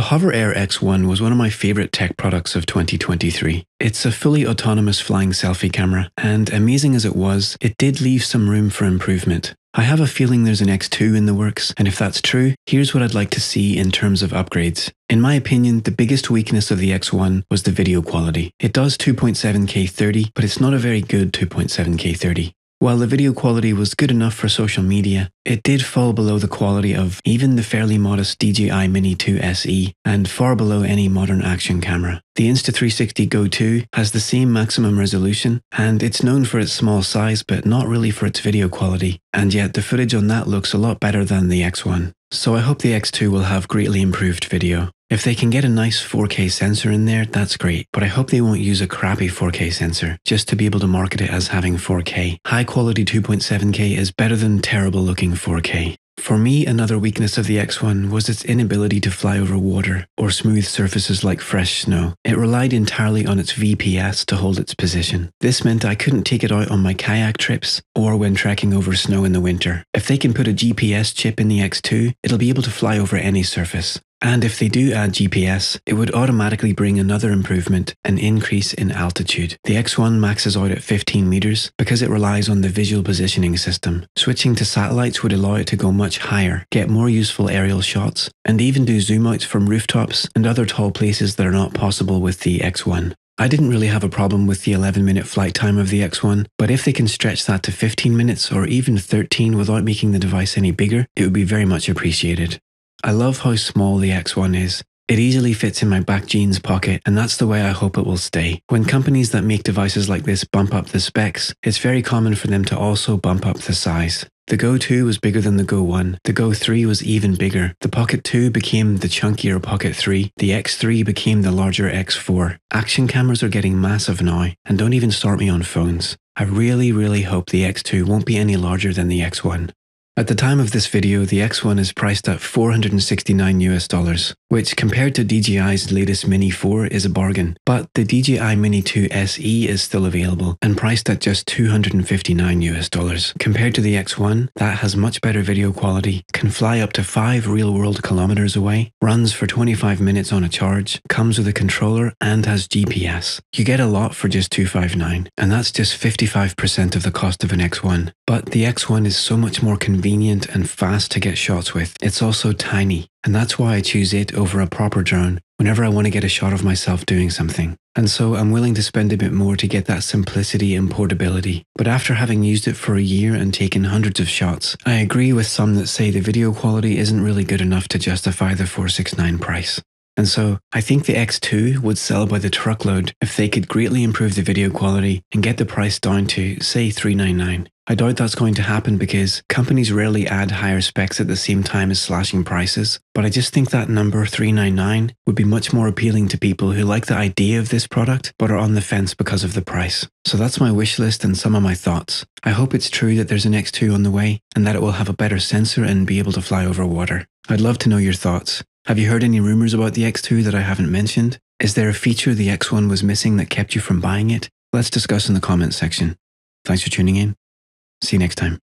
The Hover Air X1 was one of my favorite tech products of 2023. It's a fully autonomous flying selfie camera, and amazing as it was, it did leave some room for improvement. I have a feeling there's an X2 in the works, and if that's true, here's what I'd like to see in terms of upgrades. In my opinion, the biggest weakness of the X1 was the video quality. It does 2.7K 30, but it's not a very good 2.7K 30. While the video quality was good enough for social media, it did fall below the quality of even the fairly modest DJI Mini 2 SE and far below any modern action camera. The Insta360 Go 2 has the same maximum resolution and it's known for its small size but not really for its video quality, and yet the footage on that looks a lot better than the X1. So I hope the X2 will have greatly improved video. If they can get a nice 4K sensor in there, that's great, but I hope they won't use a crappy 4K sensor just to be able to market it as having 4K. High quality 2.7K is better than terrible looking 4K. For me, another weakness of the X1 was its inability to fly over water or smooth surfaces like fresh snow. It relied entirely on its VPS to hold its position. This meant I couldn't take it out on my kayak trips or when trekking over snow in the winter. If they can put a GPS chip in the X2, it'll be able to fly over any surface. And if they do add GPS, it would automatically bring another improvement, an increase in altitude. The X1 maxes out at 15 meters because it relies on the visual positioning system. Switching to satellites would allow it to go much higher, get more useful aerial shots, and even do zoom outs from rooftops and other tall places that are not possible with the X1. I didn't really have a problem with the 11 minute flight time of the X1, but if they can stretch that to 15 minutes or even 13 without making the device any bigger, it would be very much appreciated. I love how small the X1 is. It easily fits in my back jeans pocket, and that's the way I hope it will stay. When companies that make devices like this bump up the specs, it's very common for them to also bump up the size. The Go 2 was bigger than the Go 1. The Go 3 was even bigger. The Pocket 2 became the chunkier Pocket 3. The X3 became the larger X4. Action cameras are getting massive now, and don't even start me on phones. I really, really hope the X2 won't be any larger than the X1. At the time of this video, the X1 is priced at 469 US dollars, which compared to DJI's latest Mini 4 is a bargain. But the DJI Mini 2 SE is still available and priced at just 259 US dollars. Compared to the X1, that has much better video quality, can fly up to 5 real-world kilometers away, runs for 25 minutes on a charge, comes with a controller and has GPS. You get a lot for just 259, and that's just 55% of the cost of an X1. But the X1 is so much more convenient convenient and fast to get shots with. It's also tiny, and that's why I choose it over a proper drone whenever I want to get a shot of myself doing something. And so I'm willing to spend a bit more to get that simplicity and portability. But after having used it for a year and taken hundreds of shots, I agree with some that say the video quality isn't really good enough to justify the 469 price. And so I think the X2 would sell by the truckload if they could greatly improve the video quality and get the price down to, say, 399. I doubt that's going to happen because companies rarely add higher specs at the same time as slashing prices, but I just think that number 399 would be much more appealing to people who like the idea of this product but are on the fence because of the price. So that's my wish list and some of my thoughts. I hope it's true that there's an X2 on the way and that it will have a better sensor and be able to fly over water. I'd love to know your thoughts. Have you heard any rumors about the X2 that I haven't mentioned? Is there a feature the X1 was missing that kept you from buying it? Let's discuss in the comments section. Thanks for tuning in. See you next time.